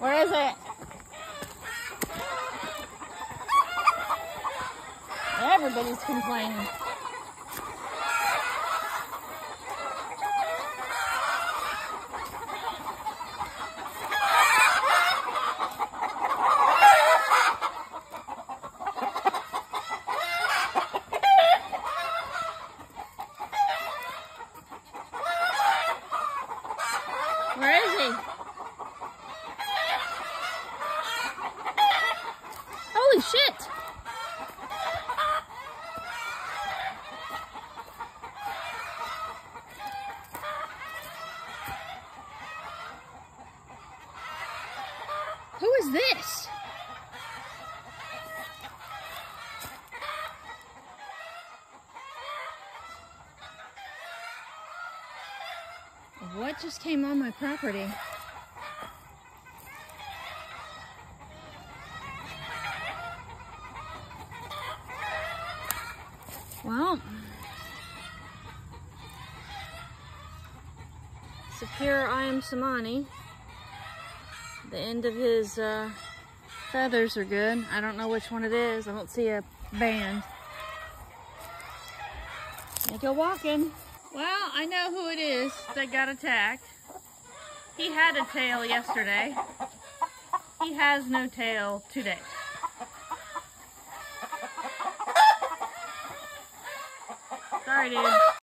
Where is it? Everybody's complaining. Where is he? Shit! Who is this? What just came on my property? Well, Secure Ayam Cemani. The end of his uh, feathers are good. I don't know which one it is. I don't see a band. They go walking. Well, I know who it is that got attacked. He had a tail yesterday. He has no tail today. Dude.